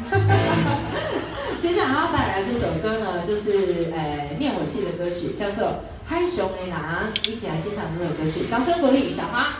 接下来要带来这首歌呢，就是呃灭火器的歌曲，叫做《嗨熊没狼》，一起来欣赏这首歌曲，掌声鼓励小花。